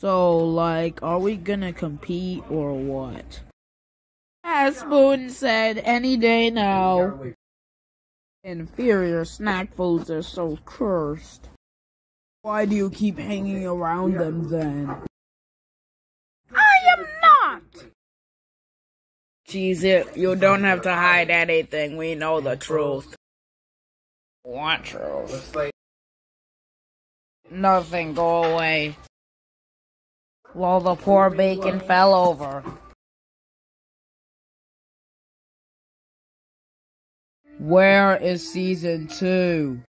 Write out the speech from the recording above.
So, like, are we gonna compete or what? As Spoon said, any day now. Inferior snack foods are so cursed. Why do you keep hanging around them then? I am not! It, you don't have to hide anything, we know the truth. What truth? Nothing, go away. Well, the poor bacon fell over. Where is season two?